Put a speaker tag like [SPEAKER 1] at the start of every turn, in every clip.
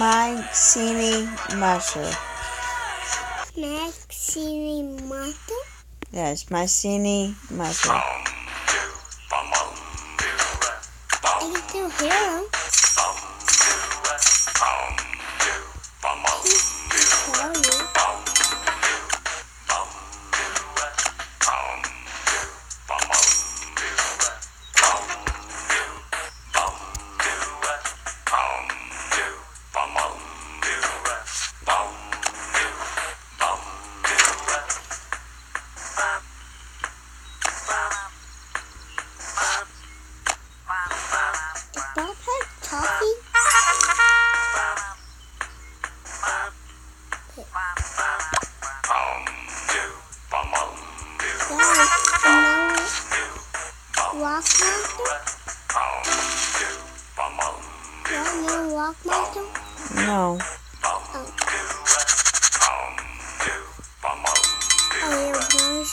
[SPEAKER 1] Mycene musher.
[SPEAKER 2] Maxine Martha.
[SPEAKER 1] Yes, Mycene musher.
[SPEAKER 2] I can still hear him.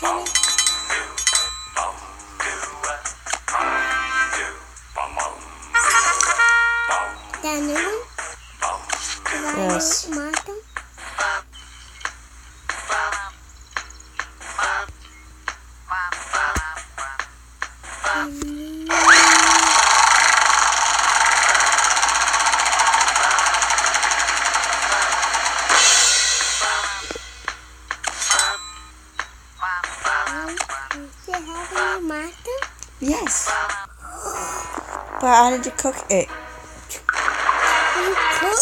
[SPEAKER 2] You're
[SPEAKER 1] Yes. But how did you cook it?
[SPEAKER 2] You cook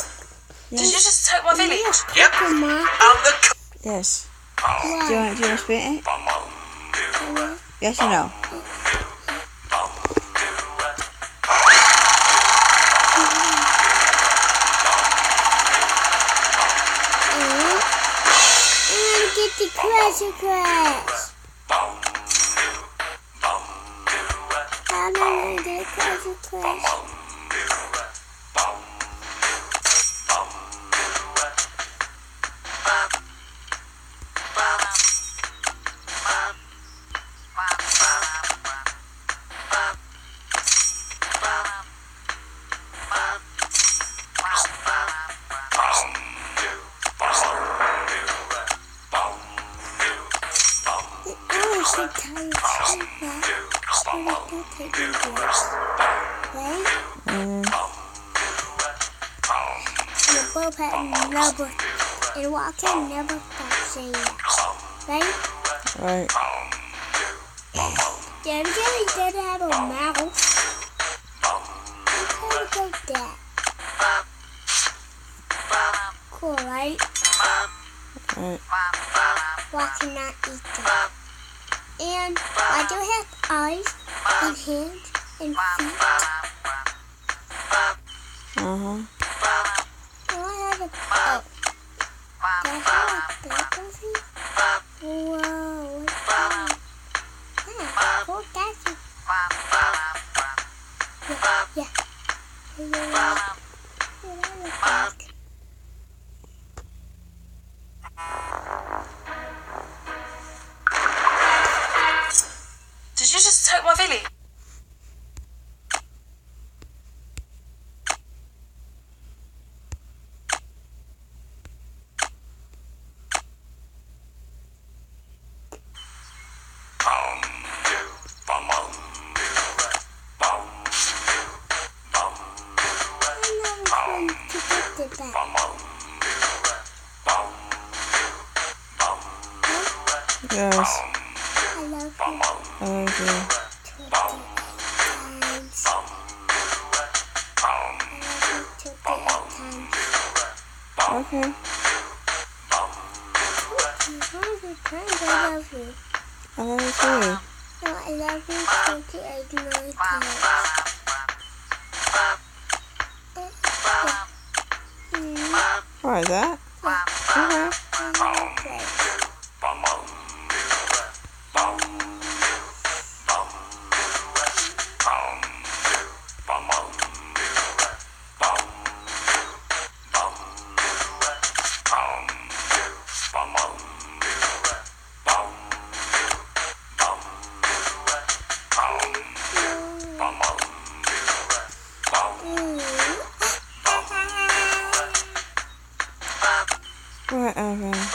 [SPEAKER 3] Did you just take my village?
[SPEAKER 2] Yep. a monster?
[SPEAKER 3] I'm the cook.
[SPEAKER 1] Yes. Do you
[SPEAKER 2] Why?
[SPEAKER 1] want, do you want to spit it? Yes or no?
[SPEAKER 2] And and get the Crazy Crash. Crazy And the bullpen never, and Walker never saying that. Right?
[SPEAKER 1] right.
[SPEAKER 2] Yeah, I'm really did have a mouth. How kind of that? Cool, right?
[SPEAKER 1] Right.
[SPEAKER 2] Why cannot eat them? And I do have eyes and hands and feet.
[SPEAKER 1] Uh huh.
[SPEAKER 2] Do I have a oh? That's it. Yeah, yeah. Yeah, yeah, yeah. Yeah, that looks like-
[SPEAKER 1] Yes.
[SPEAKER 2] I love you.
[SPEAKER 1] I love you.
[SPEAKER 2] times. I love you.
[SPEAKER 1] Okay.
[SPEAKER 2] I love you.
[SPEAKER 1] I love you.
[SPEAKER 2] No, I love you twenty-eight million times.
[SPEAKER 1] What is that? Okay.
[SPEAKER 2] Mm.
[SPEAKER 1] What, Evan?
[SPEAKER 2] Okay,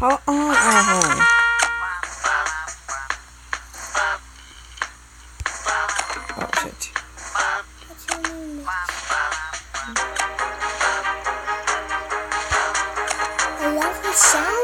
[SPEAKER 1] Hold on. Oh, shit.
[SPEAKER 2] What's your name? I love the sound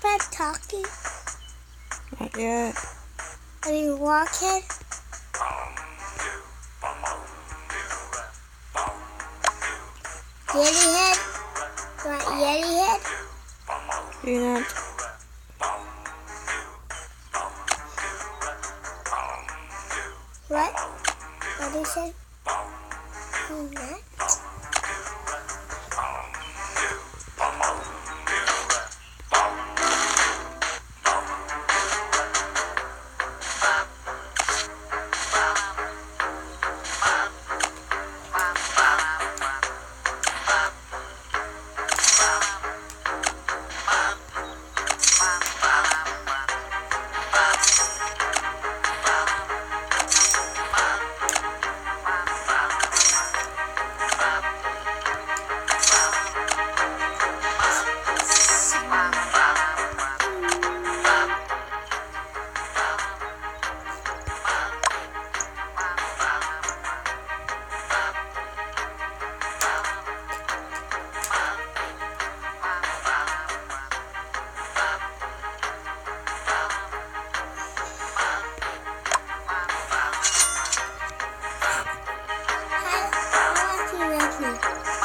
[SPEAKER 2] They talking?
[SPEAKER 1] Not yet.
[SPEAKER 2] Are you walking? Yeti head? You want Yeti head?
[SPEAKER 1] You not.
[SPEAKER 2] What? What did you say?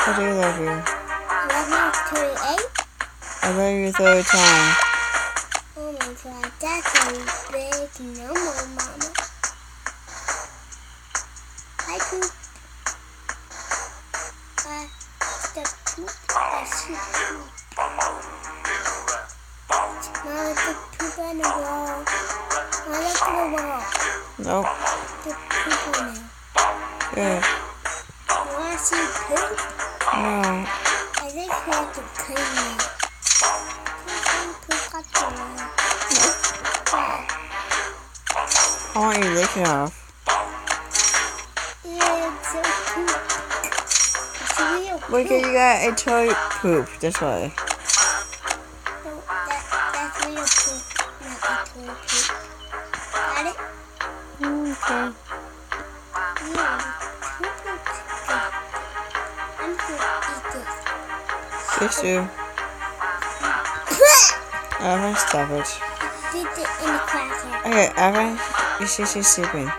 [SPEAKER 1] I do love you.
[SPEAKER 2] Love me to eight?
[SPEAKER 1] I love you a third time.
[SPEAKER 2] Oh my god, that's a big number, Mama. I poop. Uh, the poop. That's poop. Mama, the poop on the wall. Mama, look at the wall.
[SPEAKER 1] Nope.
[SPEAKER 2] The poop on it.
[SPEAKER 1] Good.
[SPEAKER 2] You wanna see poop?
[SPEAKER 1] No.
[SPEAKER 2] I think we have to clean it. Clean poop got the wall. Yeah.
[SPEAKER 1] I want you licking off.
[SPEAKER 2] Yeah, it's so poop. It's real poop.
[SPEAKER 1] Look at you got a toilet poop this way.
[SPEAKER 2] No, that, that's real poop, not actual poop. Got it?
[SPEAKER 1] Okay.
[SPEAKER 2] This.
[SPEAKER 1] This too. Stop it.
[SPEAKER 2] Did it in the cracker.
[SPEAKER 1] Okay, Evan, you should be sleeping.